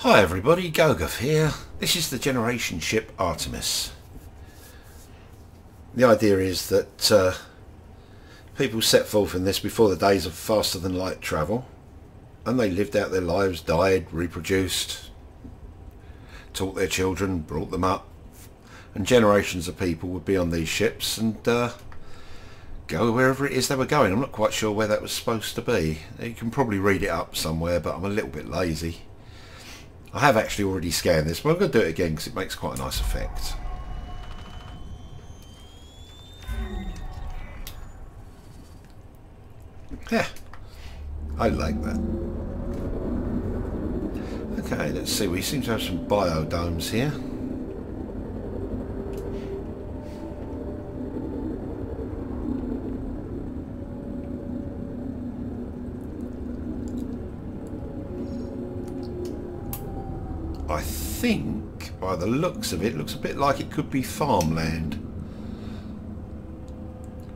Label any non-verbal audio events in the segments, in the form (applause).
Hi everybody, Gogath here. This is the generation ship Artemis. The idea is that uh, people set forth in this before the days of faster than light travel and they lived out their lives, died, reproduced, taught their children, brought them up and generations of people would be on these ships and uh, go wherever it is they were going. I'm not quite sure where that was supposed to be. You can probably read it up somewhere but I'm a little bit lazy. I have actually already scanned this, but I'm going to do it again because it makes quite a nice effect. Yeah, I like that. Okay, let's see. We seem to have some biodomes here. I think, by the looks of it, looks a bit like it could be farmland.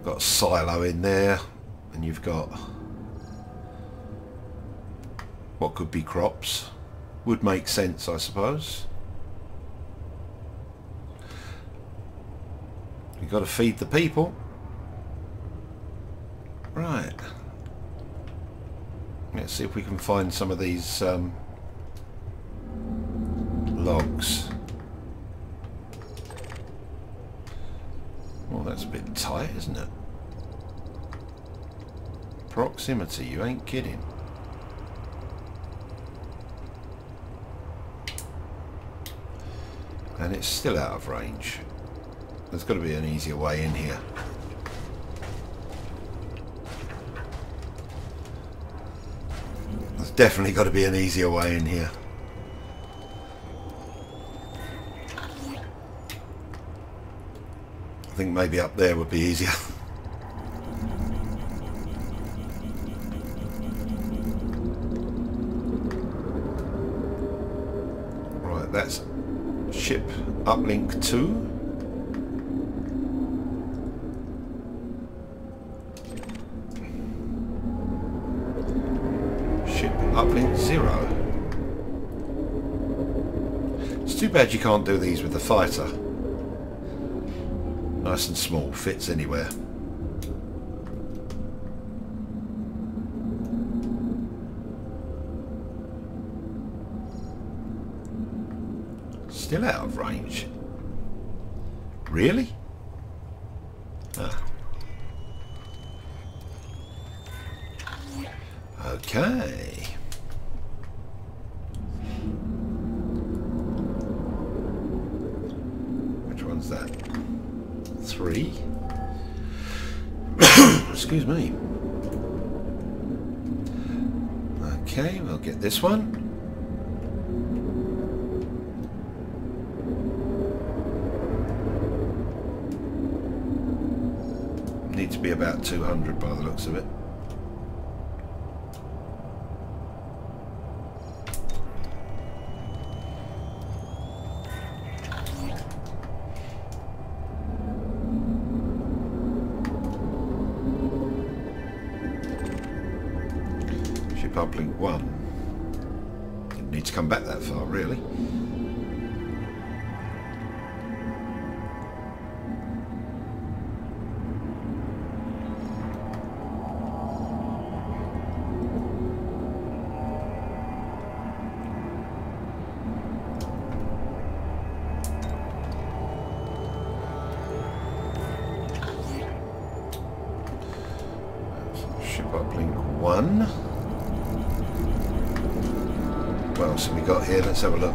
Got silo in there, and you've got what could be crops. Would make sense, I suppose. You've got to feed the people. Right. Let's see if we can find some of these um, logs. Well, that's a bit tight, isn't it? Proximity, you ain't kidding. And it's still out of range. There's got to be an easier way in here. There's definitely got to be an easier way in here. I think maybe up there would be easier. (laughs) right, that's ship uplink 2. Ship uplink 0. It's too bad you can't do these with the fighter. Nice and small, fits anywhere. Still out of range. Really? Ah. Okay. Three. (coughs) Excuse me. Okay, we'll get this one. Need to be about 200 by the looks of it. Uplink 1. Didn't need to come back that far really. Ship uplink 1. What else have we got here? Let's have a look.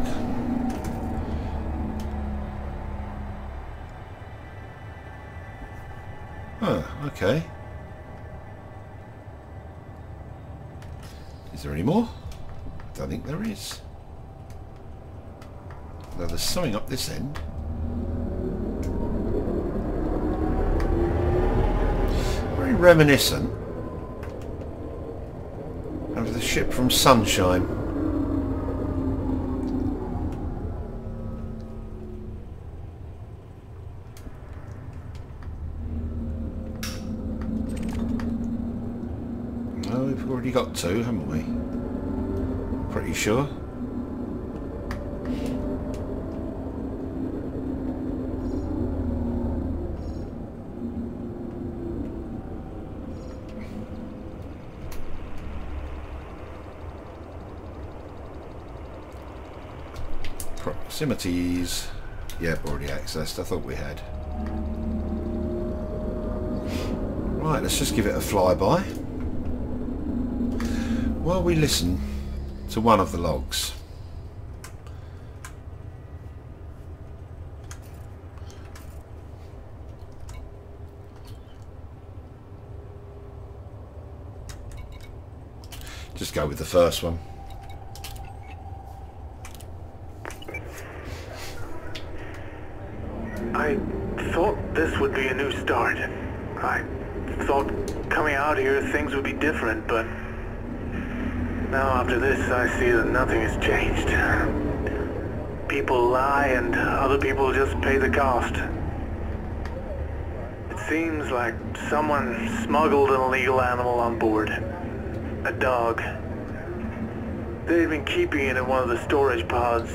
Oh, okay. Is there any more? I don't think there is. Though there's something up this end. Very reminiscent of the ship from Sunshine. already got two, haven't we? Pretty sure. Proximities. Yep, already accessed. I thought we had. Right, let's just give it a flyby. While we listen to one of the logs. Just go with the first one. I thought this would be a new start. I thought coming out here things would be different, but now after this I see that nothing has changed. People lie and other people just pay the cost. It seems like someone smuggled an illegal animal on board. A dog. They've been keeping it in one of the storage pods,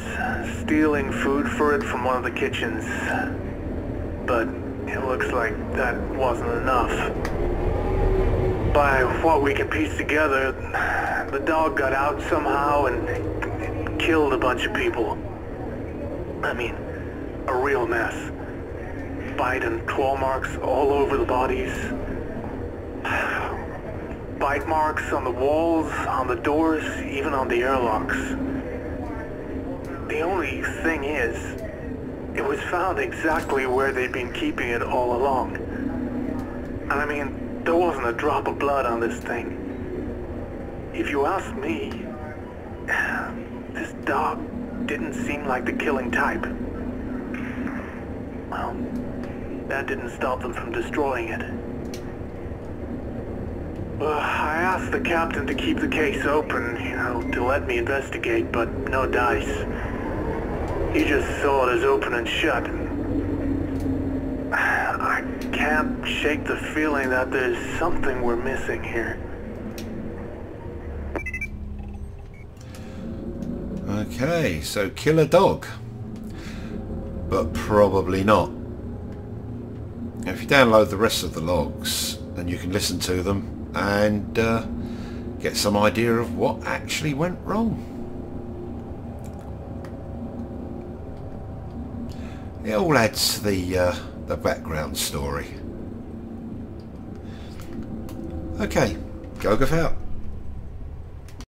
stealing food for it from one of the kitchens. But it looks like that wasn't enough. By what we can piece together, the dog got out somehow and killed a bunch of people. I mean, a real mess. Bite and claw marks all over the bodies. (sighs) Bite marks on the walls, on the doors, even on the airlocks. The only thing is, it was found exactly where they'd been keeping it all along. And I mean, there wasn't a drop of blood on this thing. If you ask me, this dog didn't seem like the killing type. Well, that didn't stop them from destroying it. Uh, I asked the captain to keep the case open, you know, to let me investigate, but no dice. He just saw it as open and shut. (sighs) I can't shake the feeling that there's something we're missing here. Okay, so kill a dog. But probably not. If you download the rest of the logs, then you can listen to them and uh, get some idea of what actually went wrong. It all adds to the, uh, the background story. Okay, go out.